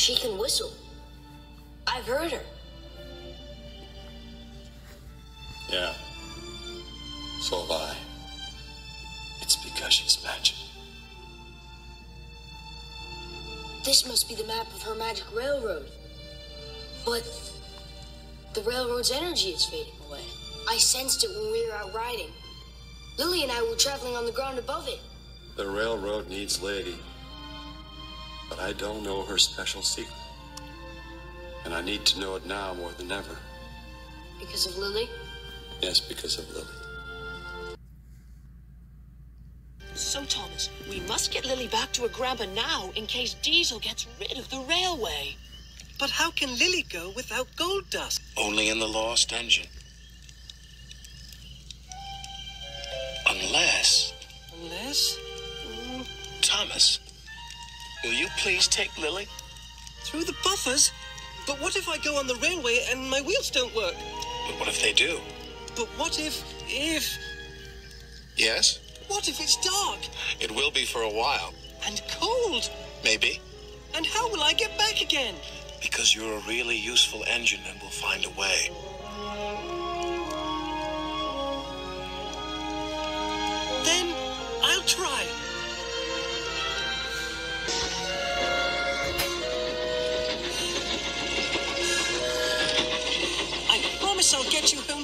She can whistle. I've heard her. Yeah. So have I. It's because she's magic. This must be the map of her magic railroad. But the railroad's energy is fading away. I sensed it when we were out riding. Lily and I were traveling on the ground above it. The railroad needs Lady. But I don't know her special secret. And I need to know it now more than ever. Because of Lily? Yes, because of Lily. So, Thomas, we must get Lily back to her grandpa now in case Diesel gets rid of the railway. But how can Lily go without gold dust? Only in the lost engine. Unless. Unless? Thomas, will you please take Lily? Through the buffers? But what if I go on the railway and my wheels don't work? But what if they do? But what if. if. Yes? What if it's dark? It will be for a while. And cold? Maybe. And how will I get back again? Because you're a really useful engine and we'll find a way. Then I'll try.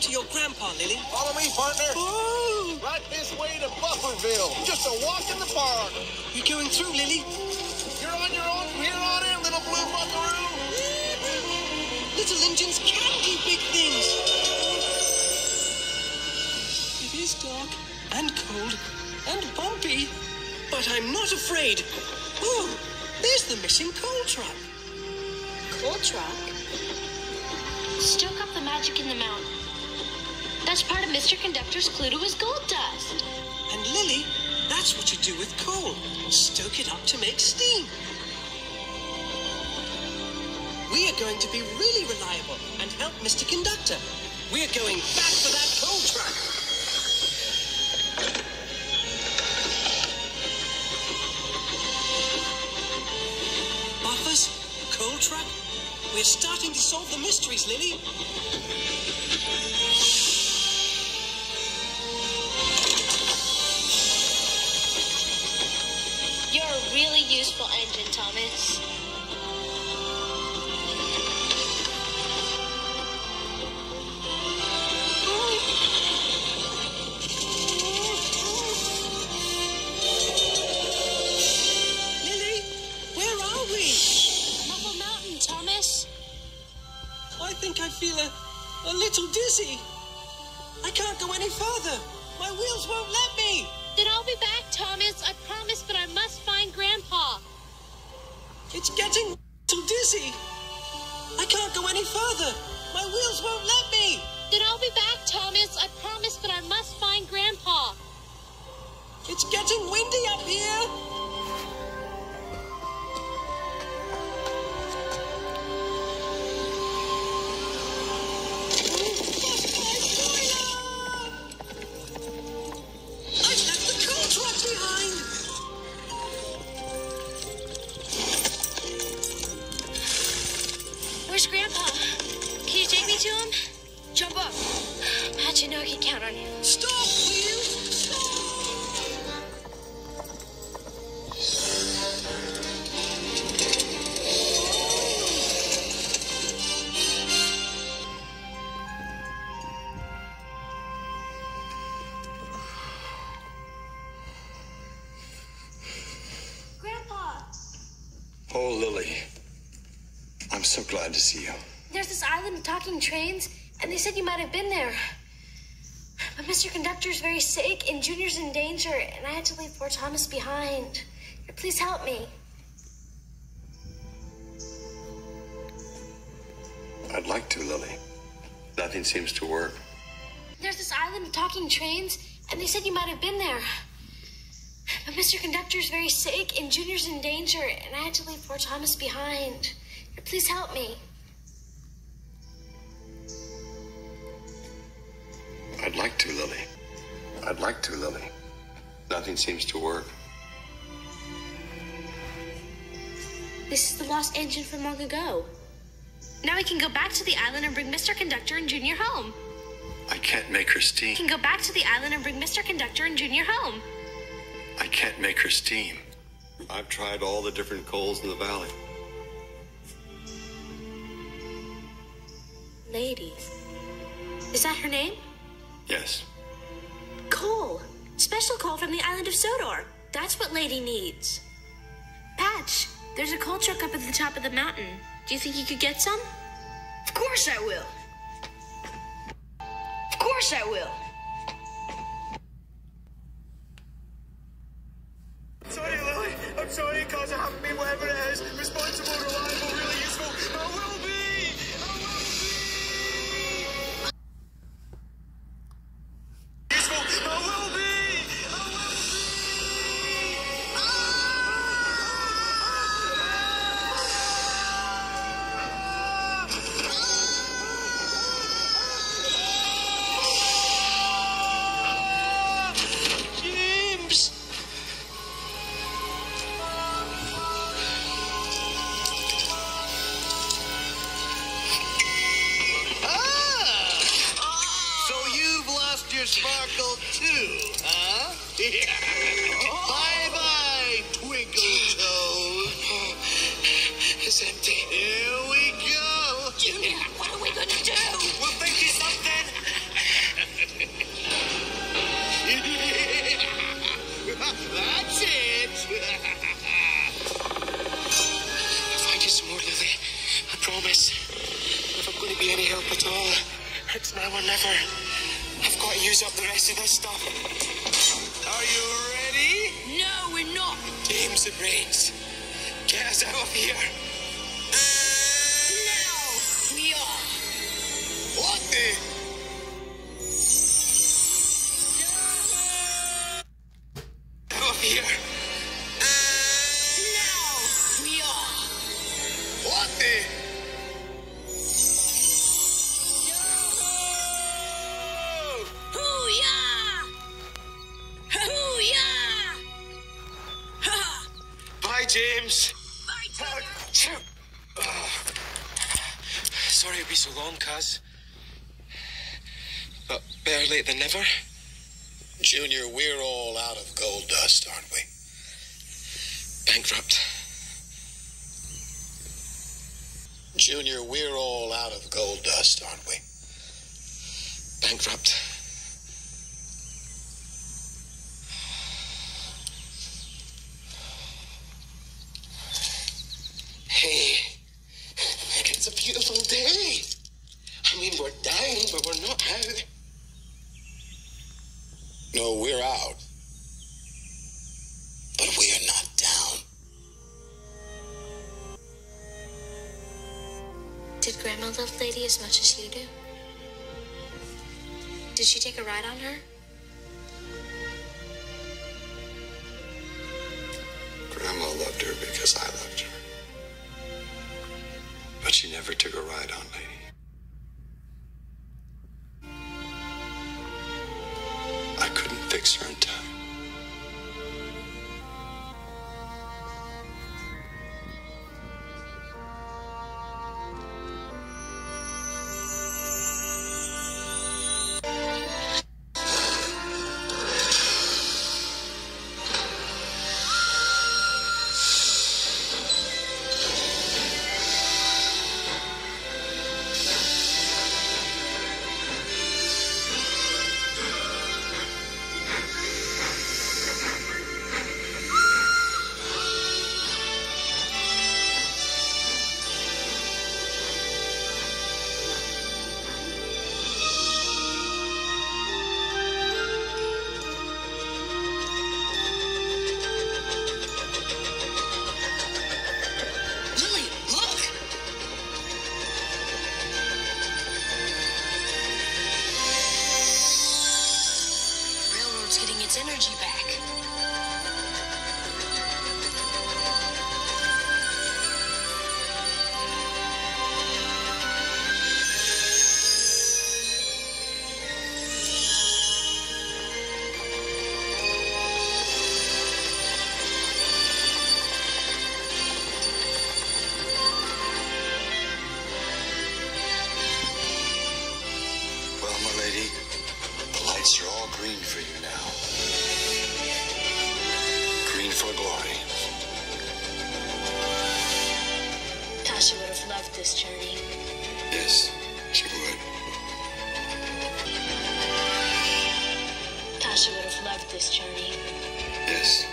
To your grandpa, Lily. Follow me, partner. Oh! Right this way to Bufferville. Just a walk in the park. You're going through, Lily? You're on your own from here on in, little blue buckaroo. Little engines can do big things. It is dark and cold and bumpy, but I'm not afraid. Oh, there's the missing coal truck. Coal truck? Stoke up the magic in the mountain. That's part of Mr. Conductor's clue to his gold dust. And Lily, that's what you do with coal. Stoke it up to make steam. We are going to be really reliable and help Mr. Conductor. We're going back for that coal truck. Coal truck. We're starting to solve the mysteries, Lily. Really useful engine, Thomas. Getting little dizzy. I can't go any further. My wheels won't let me. Then I'll be back, Thomas. I promise, but I must find Grandpa. It's getting windy up here. How'd you know I could count on you? Stop, wheels! Stop! Grandpa, Oh, Lily. I'm so glad to see you. there's this island of talking trains, and they said you might have been there. Mr. Conductor's very sick, and Junior's in danger, and I had to leave poor Thomas behind. Please help me. I'd like to, Lily. Nothing seems to work. There's this island of talking trains, and they said you might have been there. But Mr. Conductor's very sick, and Junior's in danger, and I had to leave poor Thomas behind. Please help me. I'd like to, Lily. I'd like to, Lily. Nothing seems to work. This is the lost engine from long ago. Now we can go back to the island and bring Mr. Conductor and Junior home. I can't make her We steam. can go back to the island and bring Mr. Conductor and Junior home. I can't make her steam. I've tried all the different coals in the valley. Lady. Is that her name? Yes. Coal. Special coal from the island of Sodor. That's what Lady needs. Patch, there's a coal truck up at the top of the mountain. Do you think you could get some? Of course I will. Of course I will. Use up the rest of this stuff. Are you ready? No, we're not. James and Reigns, get us out of here. Now we are. What the? Out of here. Now we are. What the? Be so long, Cuz. But better late than never. Junior, we're all out of gold dust, aren't we? Bankrupt. Junior, we're all out of gold dust, aren't we? Bankrupt. Hey, it's a beautiful day. I mean, we're down, but we're not out. No, we're out. But we are not down. Did Grandma love Lady as much as you do? Did she take a ride on her? Grandma loved her because I loved her. But she never took a ride on Lady. The lights are all green for you now. Green for glory. Tasha would have loved this journey. Yes, she would. Tasha would have loved this journey. Yes.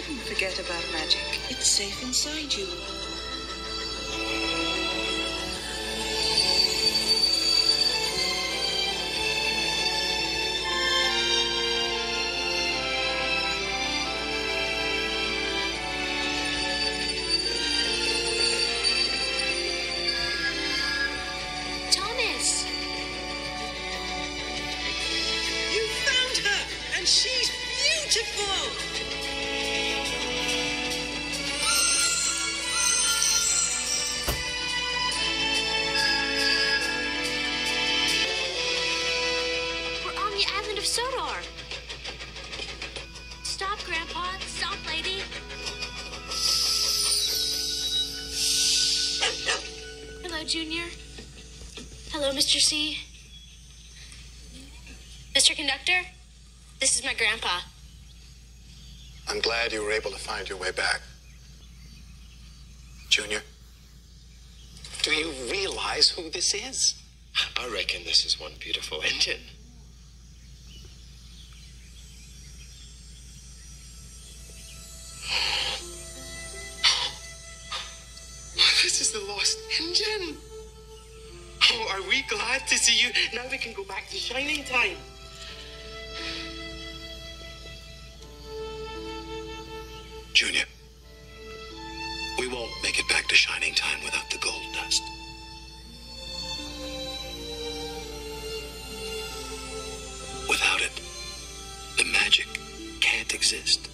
Didn't forget about magic. It's safe inside you. Hello, Mr. Mr. Conductor, this is my grandpa. I'm glad you were able to find your way back. Junior, Do you realize who this is? I reckon this is one beautiful engine. We glad to see you? Now we can go back to shining time. Junior, we won't make it back to Shining Time without the gold dust. Without it, the magic can't exist.